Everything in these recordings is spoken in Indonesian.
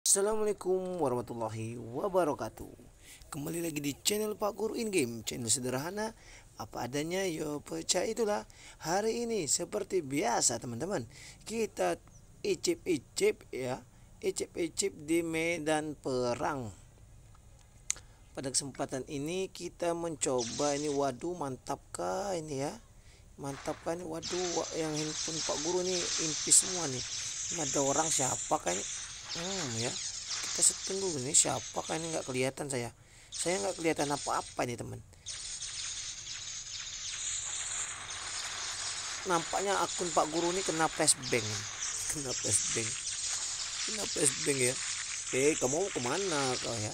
Assalamualaikum warahmatullahi wabarakatuh. Kembali lagi di channel Pak Guru In Game Channel sederhana. Apa adanya yo pecah itulah. Hari ini seperti biasa teman-teman Kita icip-icip ya Icip-icip di medan perang. Pada kesempatan ini kita mencoba ini Waduh mantapkah ini ya? Mantapkah ini? Waduh yang handphone Pak Guru nih impis semua nih. Ini ada orang siapa kan Hmm ya. Kita setting dulu nih siapa? Kan ini nggak kelihatan saya. Saya nggak kelihatan apa-apa nih teman. Nampaknya akun Pak Guru ini kena flashbang kena flashbang kena flashbang ya. Eh kamu ke mana kau ya?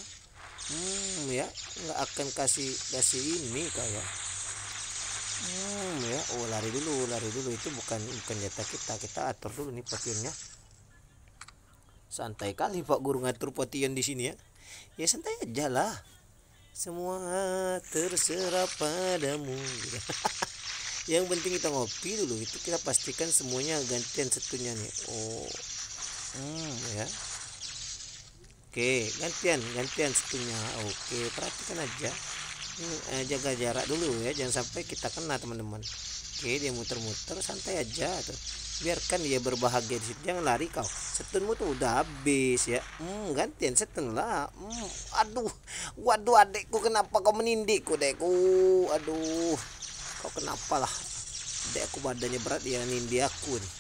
Hmm ya. Nggak akan kasih kasih ini kau ya. Hmm ya. Oh lari dulu lari dulu. Itu bukan bukan jatah kita. Kita atur dulu nih potionnya santai kali Pak Guru ngatur potion di sini ya. Ya santai aja lah. Semua terserah padamu. Yang penting kita ngopi dulu. Itu kita pastikan semuanya gantian setunya nih. Oh. Hmm ya. Oke gantian gantian setunya. Oke perhatikan aja. Ini, eh, jaga jarak dulu ya. Jangan sampai kita kena teman-teman. Oke dia muter-muter santai aja tuh biarkan dia berbahagia di situ jangan lari kau. Setunmu tuh udah habis ya. Hmm, gantian setun lah. Hmm, aduh. Waduh adekku kenapa kau menindikku adekku? Aduh kau kenapa lah? Adekku badannya berat dia nindi aku nih.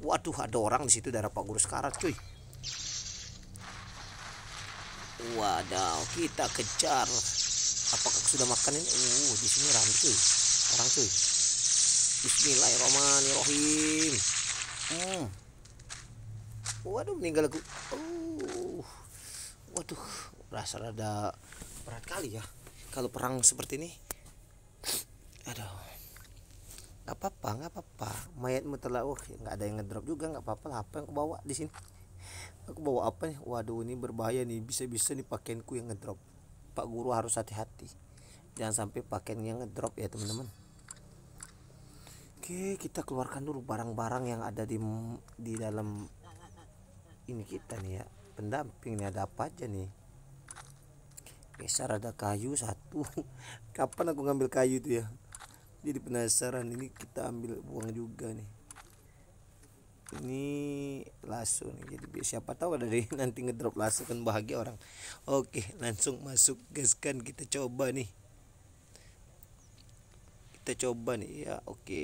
Waduh ada orang di situ darah pak guru sekarang cuy. Wadaw kita kejar. Apakah sudah makan ini? Uh di sini ramai cuy. Orang cuy Bismillahirrahmanirrahim. Hmm. Waduh meninggal aku. Oh. Waduh, rasa rada berat kali ya. Kalau perang seperti ini. Aduh. Gak apa-apa, gak apa-apa. Mayatmu telah, oh, nggak ada yang ngedrop juga, nggak apa-apa lah. Apa yang aku bawa di sini? Aku bawa apa nih? Waduh, ini berbahaya nih. Bisa-bisa nih pakaianku yang ngedrop. Pak Guru harus hati-hati. Jangan sampai pakaian yang ngedrop ya teman-teman. Oke, kita keluarkan dulu barang-barang yang ada di di dalam ini kita nih ya. Pendamping nih ada apa aja nih? Besar ada kayu satu. Kapan aku ngambil kayu tuh ya? Jadi penasaran ini kita ambil buang juga nih. Ini lasso nih. Jadi siapa tahu ada dari nanti ngedrop lasso kan bahagia orang. Oke, langsung masuk gaskan kita coba nih kita coba nih ya oke.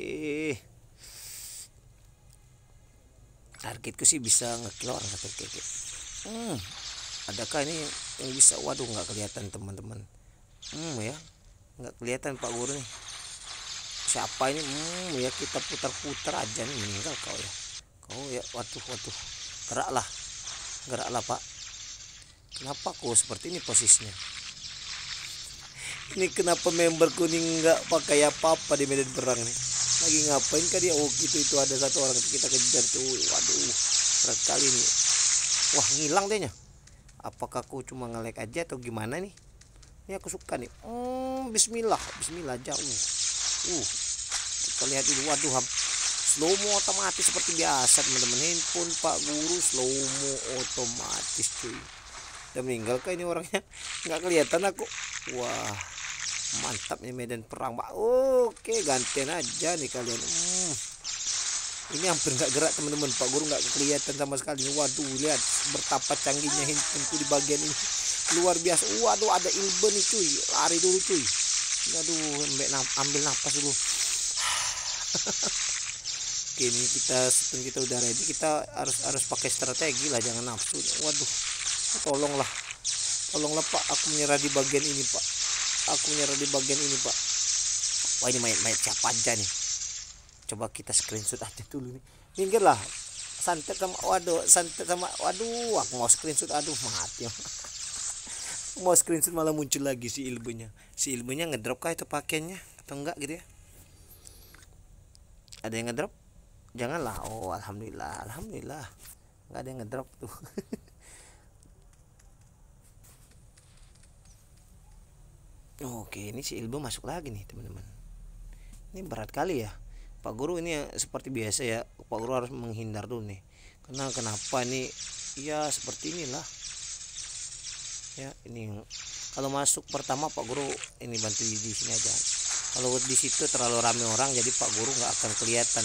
Targetku sih bisa ngekill orang satu keke hmm adakah ini yang bisa? Waduh nggak kelihatan teman-teman. Hmm ya. Nggak kelihatan pak guru nih. Siapa ini? Hmm ya kita putar-putar aja nih meninggal kau ya. Kau ya waduh waduh. Geraklah. Geraklah pak. Kenapa kau seperti ini posisinya ini kenapa member kuning nggak pakai apa-apa di medan perang nih? Lagi ngapain kan dia? Oh gitu itu ada satu orang kita kejar tuh waduh berat kali nih wah ngilang dehnya apakah aku cuma ngelek aja atau gimana nih? Ini aku suka nih. Hmm, bismillah. Bismillah jauh. Uh kita lihat dulu. Waduh slow mo otomatis seperti biasa teman-teman. Handphone pak guru slow mo otomatis cuy. Udah meninggal kah ini orangnya? Nggak kelihatan aku. Wah mantap nih medan perang pak. Oke gantian aja nih kalian. Hmm. ini hampir nggak gerak teman-teman. Pak guru nggak kelihatan sama sekali. Waduh lihat bertapa canggihnya handphoneku di bagian ini. Luar biasa. Waduh ada ilbe nih cuy. Lari dulu cuy. Aduh ambil, ambil nafas dulu. Oke ini kita setengah kita udah ready. Kita harus harus pakai strategi lah jangan nafsu. Waduh tolonglah. Tolonglah pak. Aku menyerah di bagian ini pak aku menyerah di bagian ini pak. Wah ini mayat-mayat siapa aja nih? Coba kita screenshot aja dulu nih. Minggirlah. Santet sama waduh santet sama waduh aku mau screenshot. Aduh mati mau screenshot malah muncul lagi si ilmunya. Si ilmunya ngedrop kah itu pakainya atau enggak gitu ya? Ada yang ngedrop? Janganlah. Oh alhamdulillah alhamdulillah. Nggak ada yang ngedrop tuh Oke, ini si Ilbo masuk lagi nih, teman-teman. Ini berat kali ya. Pak Guru ini seperti biasa ya. Pak Guru harus menghindar dulu nih. Karena kenapa ini? Ya seperti inilah. Ya ini kalau masuk pertama Pak Guru ini bantu di sini aja. Kalau di situ terlalu ramai orang jadi Pak Guru nggak akan kelihatan.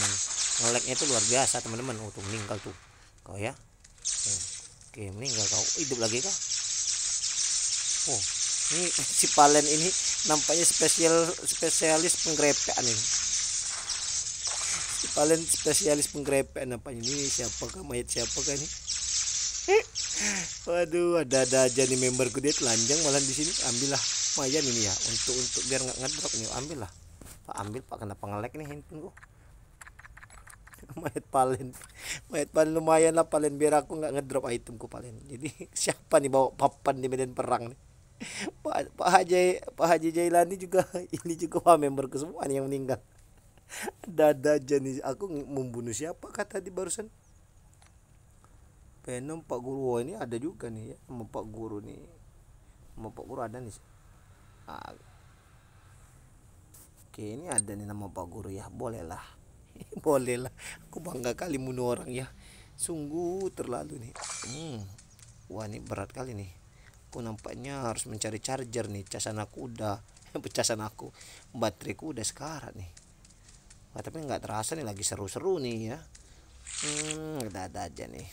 Ngeleknya itu luar biasa teman-teman. Oh tuh meninggal tuh. Kau ya? Oke meninggal kau. Hidup lagi kah? Oh ini si Palen ini nampaknya spesial spesialis penggrepekan ini si Palen spesialis penggrepekan nampaknya. Ini siapakah mayat siapakah ini? Waduh ada-ada aja nih memberku. Dia telanjang malah di sini. Ambillah lumayan ini ya. Untuk untuk biar nggak ngedrop nih. Ambillah pak ambil pak. Kenapa ngelek nih handphone mayat palen mayat palen lumayan lah palen biar aku nggak ngedrop itemku palen jadi siapa nih bawa papan di medan perang nih Pak, Pak Haji Pak Haji Jailani juga ini juga wah memberku semua nih yang meninggal. Dada aja nih aku membunuh siapa kata di barusan? Venom Pak Guru. Oh, ini ada juga nih ya sama Pak Guru nih. Sama Pak Guru ada nih. Ah. oke ini ada nih nama Pak Guru ya boleh lah. Boleh lah. Aku bangga kali bunuh orang ya. Sungguh terlalu nih. Hmm. wah ini berat kali nih aku nampaknya harus mencari charger nih casan aku udah casan aku. Bateraiku udah sekarang nih. Wah, tapi nggak terasa nih lagi seru-seru nih ya. Hmm ada ada aja nih.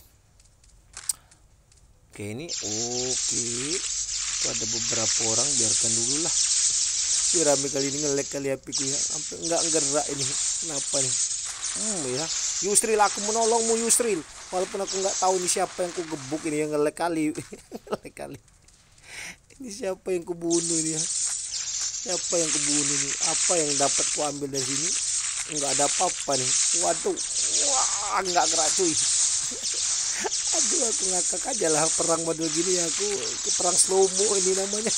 Oke ini oke. Itu ada beberapa orang biarkan dulu lah. Biar rame kali ini ngelek kali apiku ya. Sampai enggak gerak ini. Kenapa nih? Hmm ya. Yusril aku menolongmu Yusril. Walaupun aku nggak tahu ini siapa yang ku gebuk ini yang ngelek kali. Ngelek kali ini siapa yang kubunuh ya siapa yang kubunuh ini apa yang dapat ku ambil dari sini? Nggak ada apa-apa nih. Waduh. Wah nggak cuy. Aduh aku ngakak aja lah perang model gini. Aku perang slow mo ini namanya.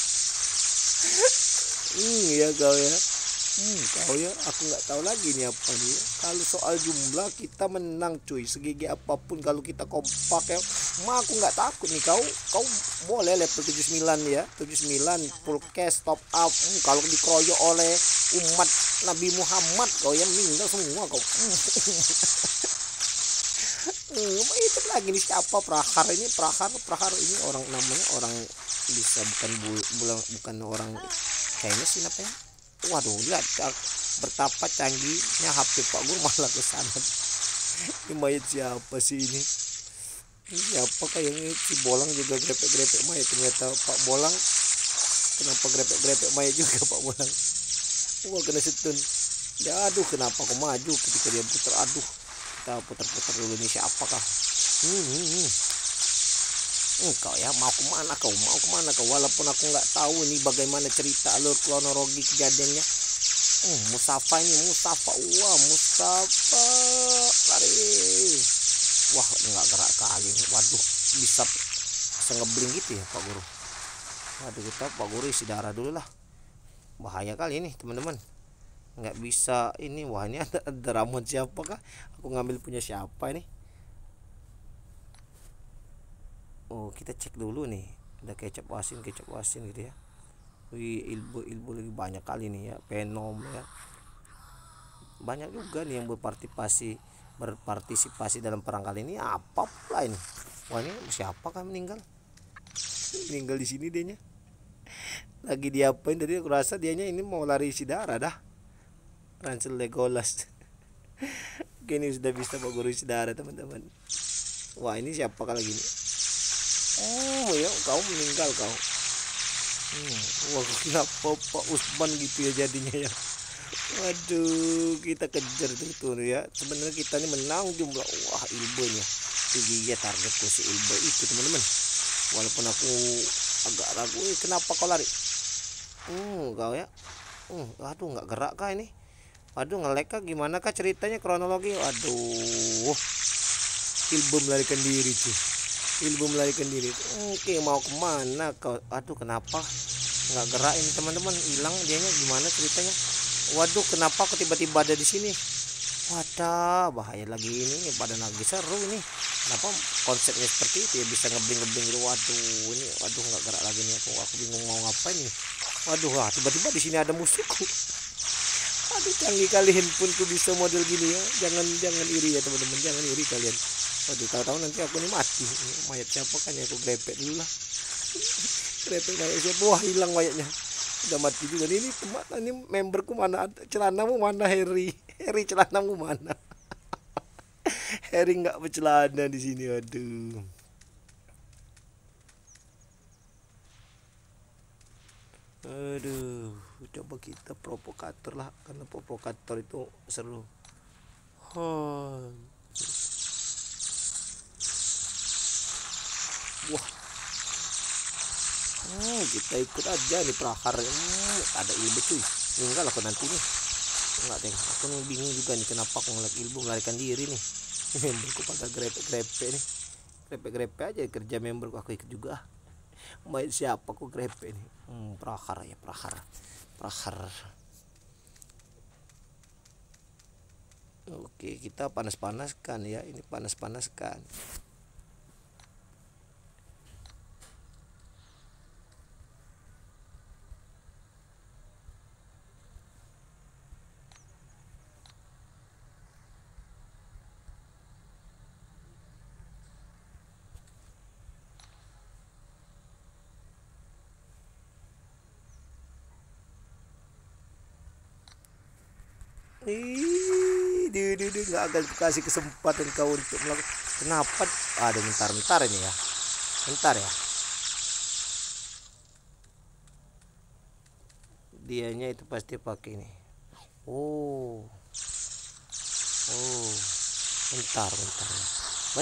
Hmm ya kau ya hmm kau ya aku nggak tahu lagi nih apa nih. Kalau soal jumlah kita menang cuy. Segigi apa pun kalau kita kompak ya. Ma aku nggak takut nih. Kau kau boleh level 79 ya. 79 full cash top up. Hmm, kalau dikeroyok oleh umat Nabi Muhammad kau yang meninggal semua kau. Hmm. hmm, itu lagi nih siapa prahar ini? Prahar prahar ini orang namanya orang bisa bukan bu, bukan orang kayaknya sih apa ya waduh lihat betapa canggihnya HP Pak Guru malah ke sana. Ini mayat siapa sih ini? Ini siapa kayaknya si Bolang juga grepek-grepek mayat. Ternyata Pak Bolang kenapa grepek-grepek mayat juga Pak Bolang? Wah kena setun. Ya aduh kenapa kok maju ketika dia putar? Aduh kita putar-putar dulu nih siapakah hmm, hmm, hmm. Engkau ya mau ke mana kau? Mau ke mana kau? Walaupun aku nggak tahu ini bagaimana cerita alur kronologi kejadiannya. Hmm, Mustafa ini Mustafa. Wah Mustafa. Lari. Wah nggak gerak kali waduh bisa bisa ngebling gitu ya Pak Guru? Waduh kita Pak Guru isi darah dulu lah. Bahaya kali ini teman-teman. Nggak bisa ini wah ini ada, ada siapa kah? Aku ngambil punya siapa ini oh kita cek dulu nih. Ada kecap wasin kecap wasin gitu ya. Wih ilmu ilmu lagi banyak kali nih ya. Penom ya. Banyak juga nih yang berpartisipasi berpartisipasi dalam perang kali ini. Apa pula ini? Wah ini siapa kan meninggal? Meninggal di sini dianya. Lagi diapain? Tadi aku rasa dianya ini mau lari isi darah dah. Ransel Legolas. Kini sudah bisa Pak Guru Saudara teman-teman. Wah ini siapa kali gini Oh ya kau meninggal kau. Hmm, Wah kenapa Pak Usman gitu ya jadinya ya? Waduh kita kejar tuh, tuh ya. Sebenarnya kita ini menang jumlah Wah ilbunya Tinggi ya targetku si ilbu itu teman-teman. Walaupun aku agak ragu eh, Kenapa kau lari? Hmm kau ya. Hmm, aduh nggak gerak kah ini? Waduh ngelek kah? Gimana kah ceritanya kronologi? Waduh Ilbu melarikan diri cuy Ilbu melarikan diri Oke mau ke mana kau? Aduh kenapa nggak gerak ini teman-teman hilang dianya gimana ceritanya? Waduh kenapa kok tiba-tiba ada di sini? Wadah bahaya lagi ini, pada lagi seru ini. Kenapa konsepnya seperti itu ya bisa ngebling-ngebling gitu? Waduh ini waduh nggak gerak lagi nih aku aku bingung mau ngapain nih. Waduh wah tiba-tiba di sini ada musuhku aduh canggih kali handphoneku bisa model gini ya jangan jangan iri ya teman-teman jangan iri kalian Waduh tahu-tahu nanti aku nih mati. Ini mayat siapa kan ya aku grepek dulu lah. Grepek mayat siapa? Wah hilang mayatnya. Udah mati juga. Ini teman ini memberku mana? Celanamu mana Harry? Harry celanamu mana? Harry nggak bercelana di sini aduh. Aduh coba kita provokator lah. Karena provokator itu seru. Oh. Wah. Oh, kita ikut aja nih prahar hmm, ada ilmu cuy. Enggak aku nanti nih enggak deh aku nih bingung juga nih kenapa aku ngeliat ilmu melarikan diri nih. Memberku pada grepe-grepe nih. Grepe-grepe aja kerja memberku aku ikut juga. Main siapa aku grepe nih? Hmm, prahar ya prahar prahar Oke, kita panas-panaskan ya. Ini panas-panaskan. Ih, dia dia nggak akan kasih kesempatan kau untuk melakukan. Kenapa? Ada bentar bentar ini ya. Bentar ya. Dianya itu pasti pakai ini. Oh. Oh. Bentar bentar ya.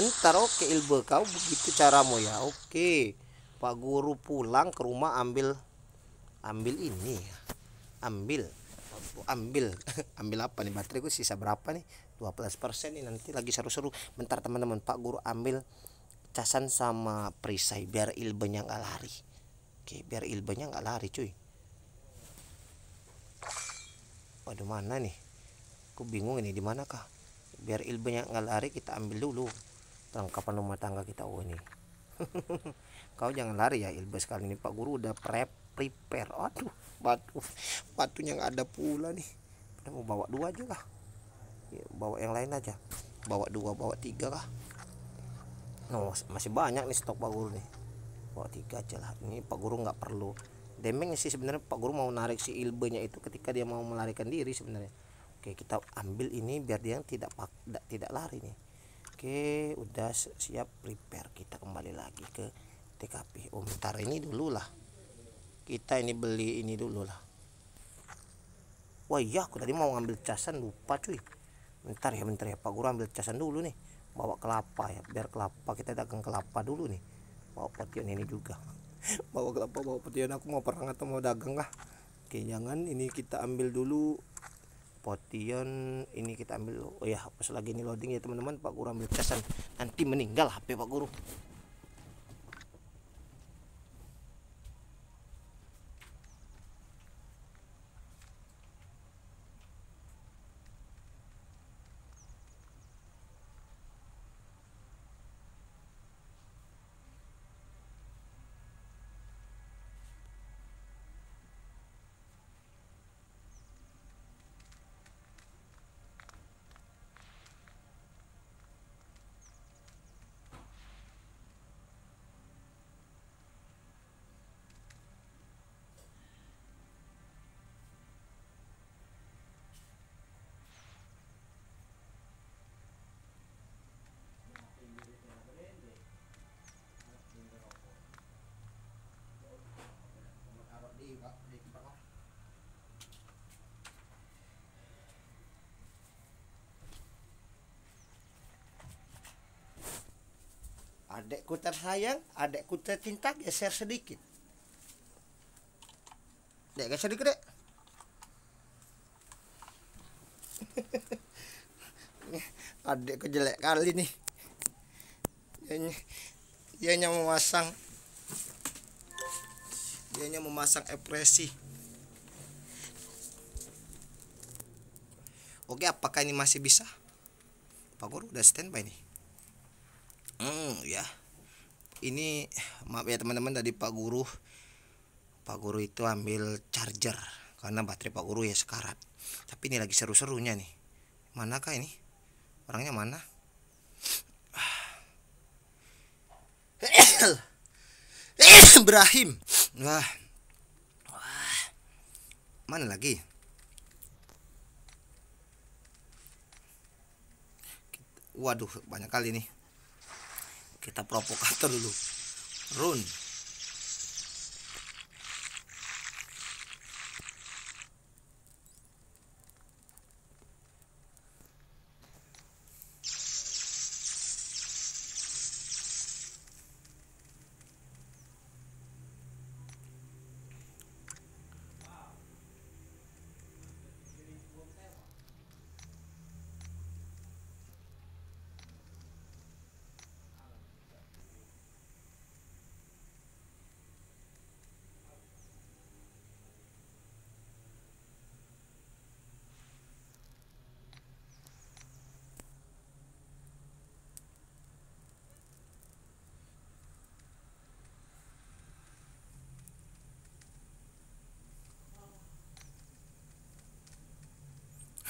Bentar oke ilmu kau begitu caramu ya. Oke. Pak guru pulang ke rumah ambil ambil ini ya. Ambil ambil. Ambil apa nih? Baterai gue sisa berapa nih? 12% nih nanti lagi seru-seru. Bentar teman-teman. Pak Guru ambil casan sama perisai biar ilbenya nggak lari. Oke biar ilbenya nggak lari cuy. Waduh mana nih? Aku bingung ini di mana kah biar ilbenya nggak lari kita ambil dulu perlengkapan rumah tangga kita. Oh ini. Kau jangan lari ya ilbe sekali ini. Pak Guru udah prep prepare aduh batu batunya nggak ada pula nih. Udah mau bawa dua aja lah. Ya, bawa yang lain aja. Bawa dua bawa tiga lah. No masih banyak nih stok pak guru nih. Bawa tiga aja lah. Ini pak guru nggak perlu demeng sih sebenarnya. Pak guru mau narik si ilbenya itu ketika dia mau melarikan diri sebenarnya. Oke kita ambil ini biar dia tidak tidak lari nih. Oke udah siap prepare kita kembali lagi ke TKP oh bentar ini dulu lah kita ini beli ini dulu lah. Wah iya aku tadi mau ngambil casan lupa cuy. Bentar ya bentar ya. Pak guru ambil casan dulu nih. Bawa kelapa ya biar kelapa kita dagang kelapa dulu nih. Bawa potion ini juga. Bawa kelapa bawa potion. Aku mau perang atau mau dagang lah. Oke jangan ini kita ambil dulu potion. Ini kita ambil oh ya pas lagi ini loading ya teman-teman. Pak guru ambil casan. Nanti meninggal HP pak guru adekku tersayang adekku tercinta geser sedikit. Dek geser sedikit dek. Adekku jelek kali nih. Dia hanya memasang dia hanya memasang ekspresi. Oke apakah ini masih bisa? Pak Guru udah standby nih. Hmm ya ini maaf ya teman-teman tadi Pak Guru Pak Guru itu ambil charger karena baterai Pak Guru ya sekarat tapi ini lagi seru-serunya nih manakah ini orangnya mana Ibrahim. Wah. Wah. Mana lagi? Waduh, banyak kali nih. Kita provokator dulu. Run.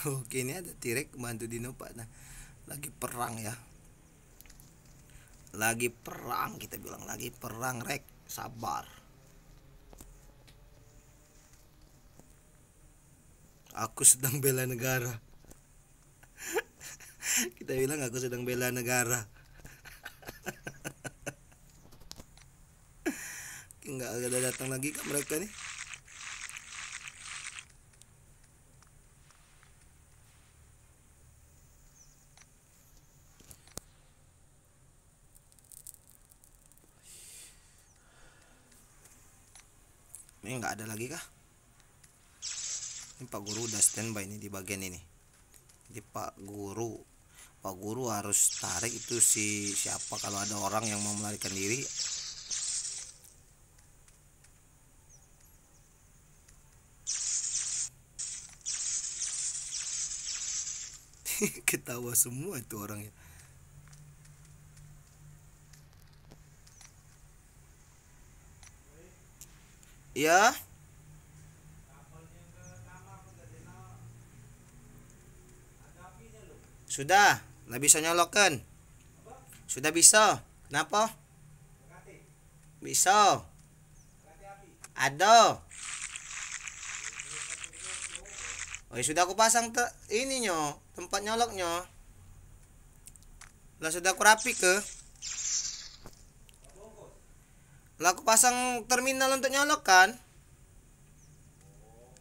Oke, ini ada tirek bantu Dino Pak. Nah, lagi perang ya. Lagi perang kita bilang lagi perang rek. Sabar. Aku sedang bela negara. kita bilang aku sedang bela negara. Enggak ada datang lagi kak mereka nih. Ini nggak ada lagi kah? Ini Pak Guru udah standby nih di bagian ini. Jadi Pak Guru, Pak Guru harus tarik itu si siapa kalau ada orang yang mau melarikan diri. Ketawa semua itu orangnya. Ya. Sudah, nggak bisa nyolokan. Sudah bisa. Kenapa? Bisa. Ada. Oh, ya sudah aku pasang te ininya, tempat nyoloknya. Lah sudah aku rapi ke. Lah aku pasang terminal untuk nyolok kan.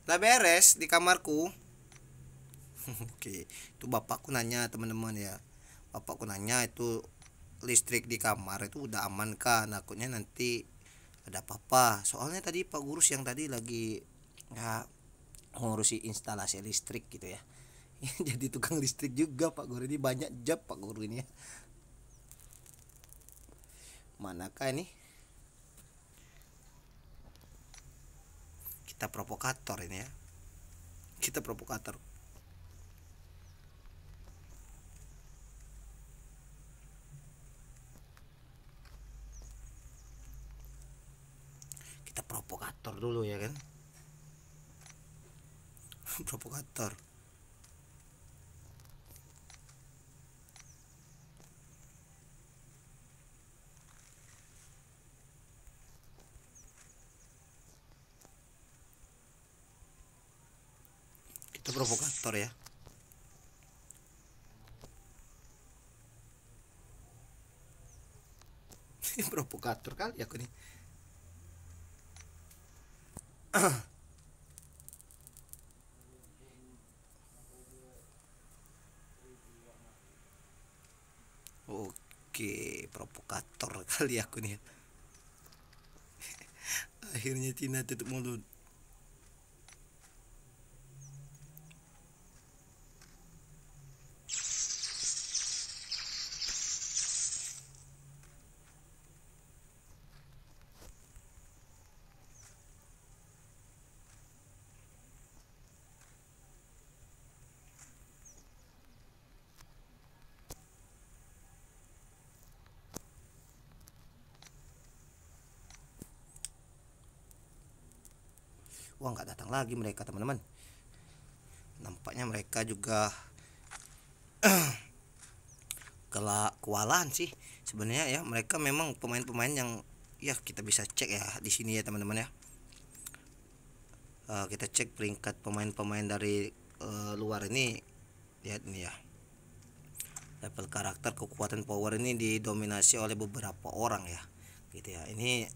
Lah beres di kamarku. Oke, itu bapakku nanya teman-teman ya. Bapakku nanya itu listrik di kamar itu udah aman kan? Takutnya nanti ada apa-apa. Soalnya tadi Pak Gurus yang tadi lagi ya ngurusi instalasi listrik gitu ya. Jadi tukang listrik juga Pak Guru ini banyak job Pak Guru ini ya. Manakah ini? Kita provokator ini ya. Kita provokator. Kita provokator dulu ya kan. provokator. Kita provokator ya. provokator kali aku nih. Oke, provokator kali aku nih. Akhirnya Tina tutup mulut. Wah nggak datang lagi mereka teman-teman. Nampaknya mereka juga kela kewalahan sih. Sebenarnya ya mereka memang pemain-pemain yang ya kita bisa cek ya di sini ya teman-teman ya. Eh, kita cek peringkat pemain-pemain dari eh, luar ini. Lihat ini ya. Level karakter kekuatan power ini didominasi oleh beberapa orang ya. Gitu ya. Ini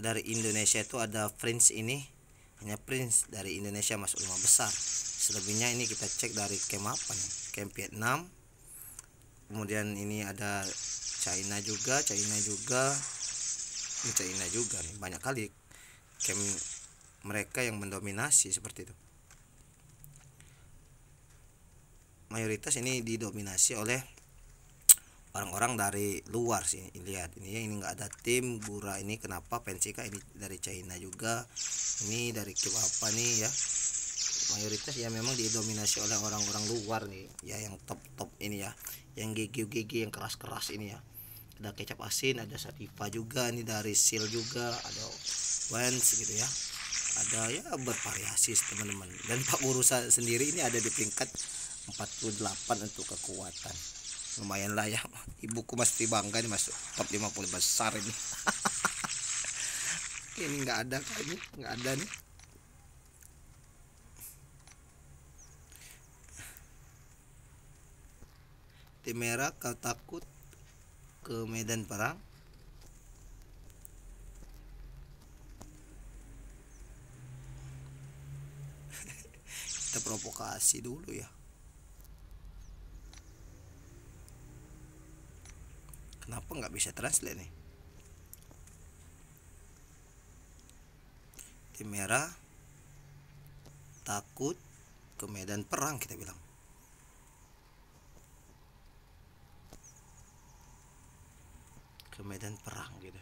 dari Indonesia itu ada Prince ini hanya Prince dari Indonesia masuk lima besar. Selebihnya ini kita cek dari camp apa nih? Camp Vietnam. Kemudian ini ada China juga China juga. Ini China juga nih banyak kali camp mereka yang mendominasi seperti itu. Mayoritas ini didominasi oleh orang-orang dari luar sih lihat. Ini ini nggak ada tim Bura ini kenapa Pensika ini dari China juga. Ini dari klub apa nih ya? Mayoritas ya memang didominasi oleh orang-orang luar nih. Ya yang top-top ini ya. Yang gigi-gigi yang keras-keras ini ya. Ada kecap asin ada sativa juga nih dari seal juga ada Wens gitu ya. Ada ya bervariasi teman-teman. Dan Pak Guru sendiri ini ada di peringkat 48 untuk kekuatan lumayan lah ya. Ibuku mesti bangga nih masuk top 50 besar ini. Ini nggak ada kayaknya nggak ada nih. Tim merah kau takut ke medan perang? Kita provokasi dulu ya kenapa nggak bisa translate nih? Tim merah takut ke medan perang kita bilang. Ke medan perang gitu.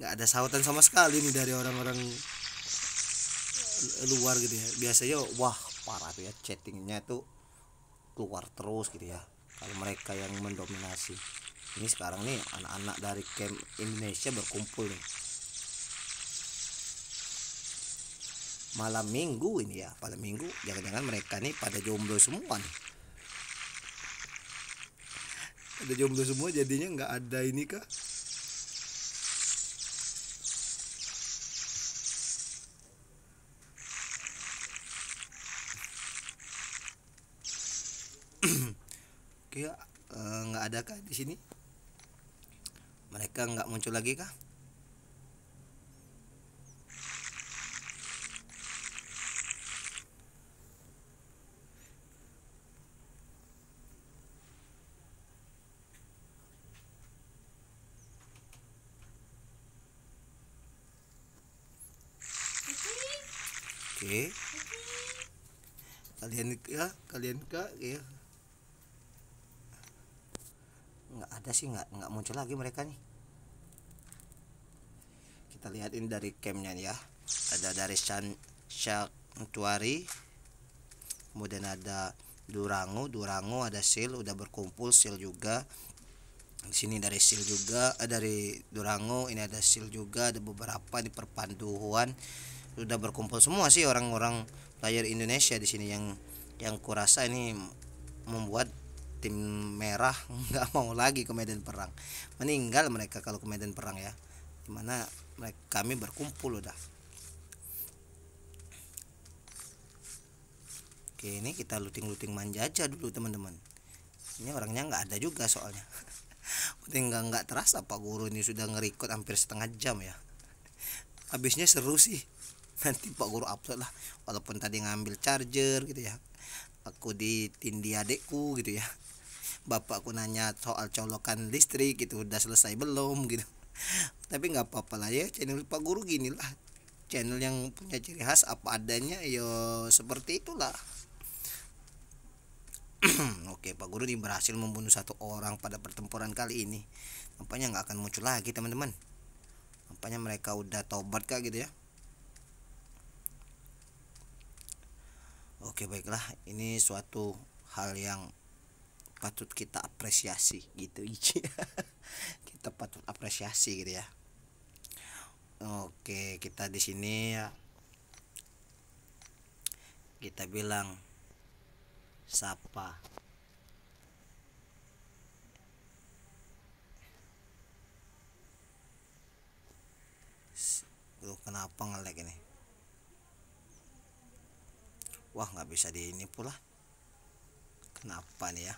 Nggak ada sautan sama sekali nih dari orang-orang luar gitu ya. Biasanya wah parah tuh ya chattingnya tuh keluar terus gitu ya kalau mereka yang mendominasi. Ini sekarang nih anak-anak dari camp Indonesia berkumpul nih. Malam minggu ini ya malam minggu jangan-jangan mereka nih pada jomblo semua nih. Ada jomblo semua jadinya nggak ada ini kah Oke, eh, nggak ada kah di sini? Mereka nggak muncul lagi kah? Oke. Kalian ya, kalian kak ya. Nggak ada sih nggak nggak muncul lagi mereka nih. Kita lihat ini dari campnya ya ada dari Shan Shaktuari kemudian ada Durango. Durango ada Sil udah berkumpul Sil juga. Di sini dari Sil juga eh, dari Durango ini ada Sil juga ada beberapa di perpanduan. Sudah berkumpul semua sih orang-orang player Indonesia di sini yang yang kurasa ini membuat tim merah nggak mau lagi ke medan perang. Meninggal mereka kalau ke medan perang ya. Di mana mereka kami berkumpul udah. Oke ini kita luting-luting manja aja dulu teman-teman. Ini orangnya nggak ada juga soalnya. Penting nggak nggak terasa pak guru ini sudah ngerikut hampir setengah jam ya. Habisnya seru sih. Nanti pak guru upload lah. Walaupun tadi ngambil charger gitu ya. Aku ditindih adekku gitu ya bapakku nanya soal colokan listrik gitu udah selesai belum? gitu. Tapi nggak apa-apa lah ya channel pak guru gini lah channel yang punya ciri khas apa adanya yo seperti itulah. Oke pak guru ini berhasil membunuh satu orang pada pertempuran kali ini. Nampaknya nggak akan muncul lagi teman-teman. Nampaknya mereka udah tobat kak gitu ya. Oke baiklah. Ini suatu hal yang patut kita apresiasi gitu. Iya. Kita patut apresiasi gitu ya. Oke kita di sini ya. Kita bilang sapa. Lu kenapa ngelag ini? Wah nggak bisa di ini pula. Kenapa nih ya?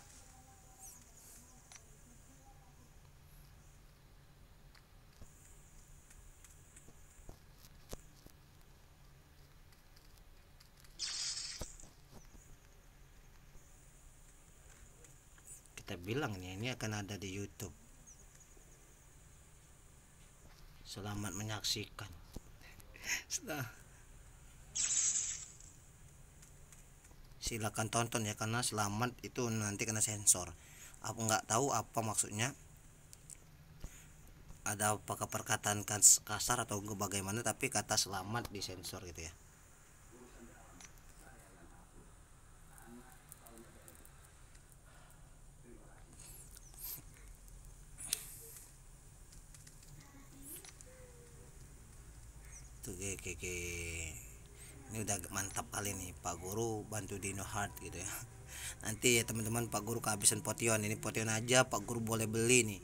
Kita bilang nih ini akan ada di YouTube. Selamat menyaksikan. Sudah. silakan tonton ya karena selamat itu nanti kena sensor. Aku nggak tahu apa maksudnya. Ada apakah perkataan kas- kasar atau bagaimana tapi kata selamat disensor gitu ya ge. ini udah mantap kali nih Pak Guru bantu Dino Hard gitu ya nanti ya teman-teman Pak Guru kehabisan potion ini potion aja Pak Guru boleh beli nih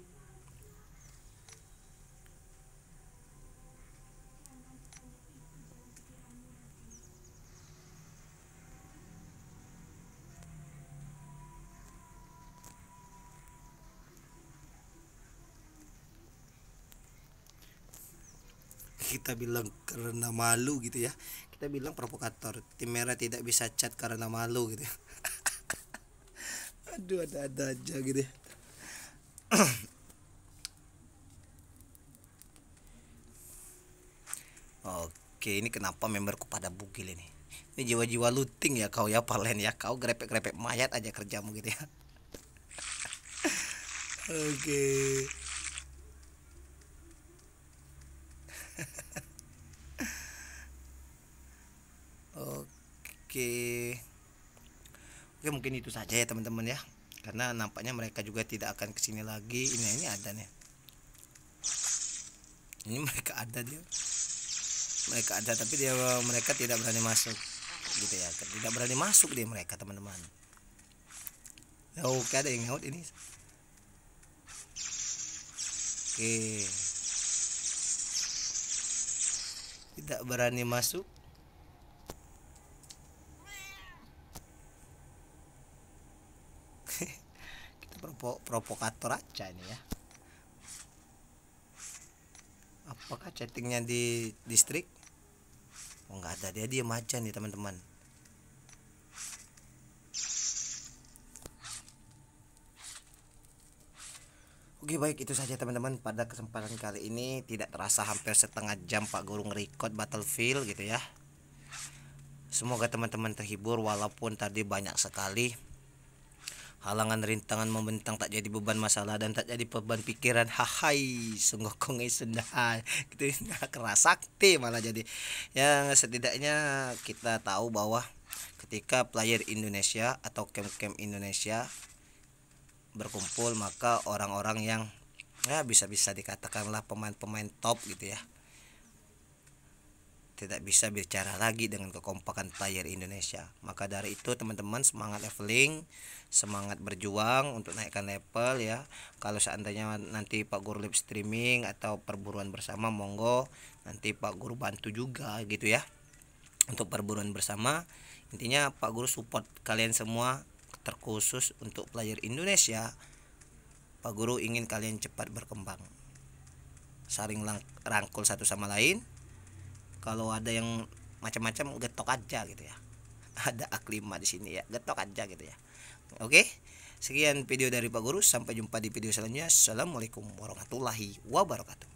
kita bilang karena malu gitu ya. Kita bilang provokator tim merah tidak bisa chat karena malu gitu. Aduh ada-ada aja gitu ya. Oke ini kenapa memberku pada bugil ini? Ini jiwa-jiwa looting ya kau ya palen ya. Kau grepek-grepek mayat aja kerjamu gitu ya. Oke Oke. Oke mungkin itu saja ya teman-teman ya. Karena nampaknya mereka juga tidak akan ke sini lagi. Ini ini ada nih. Ini mereka ada dia. Mereka ada tapi dia mereka tidak berani masuk. Gitu ya. Tidak berani masuk dia mereka teman-teman. Ya, oke ada yang nyaut ini. Oke. Tidak berani masuk. kita provo provokator aja ini ya. Apakah chattingnya di distrik? Oh nggak ada. Dia diam aja nih teman-teman Oke baik. Itu saja teman-teman pada kesempatan kali ini. Tidak terasa hampir setengah jam Pak Guru ngerekod Battlefield gitu ya. Semoga teman-teman terhibur walaupun tadi banyak sekali halangan rintangan membentang tak jadi beban masalah dan tak jadi beban pikiran. Hahai sungguh kongai sendah gitu keras sakti malah jadi. Yang setidaknya kita tahu bahwa ketika player Indonesia atau camp-camp Indonesia berkumpul maka orang-orang yang ya bisa-bisa dikatakanlah pemain-pemain top gitu ya tidak bisa bicara lagi dengan kekompakan player Indonesia. Maka dari itu teman-teman semangat leveling, semangat berjuang untuk naikkan level ya. Kalau seandainya nanti Pak Guru live streaming atau perburuan bersama monggo nanti Pak Guru bantu juga gitu ya. Untuk perburuan bersama intinya Pak Guru support kalian semua terkhusus untuk player Indonesia. Pak Guru ingin kalian cepat berkembang. Saling rangkul satu sama lain. Kalau ada yang macam-macam getok aja gitu ya. Ada aklima di sini ya getok aja gitu ya. Oke sekian video dari Pak Guru. Sampai jumpa di video selanjutnya. Assalamualaikum warahmatullahi wabarakatuh